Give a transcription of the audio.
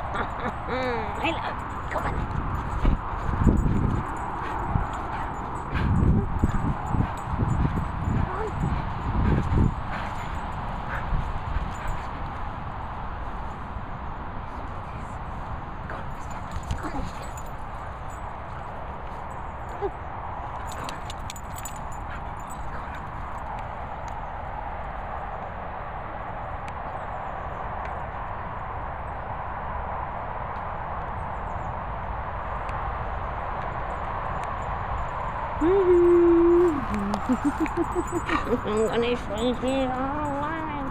Hello, come on. I'm gonna swing it all right.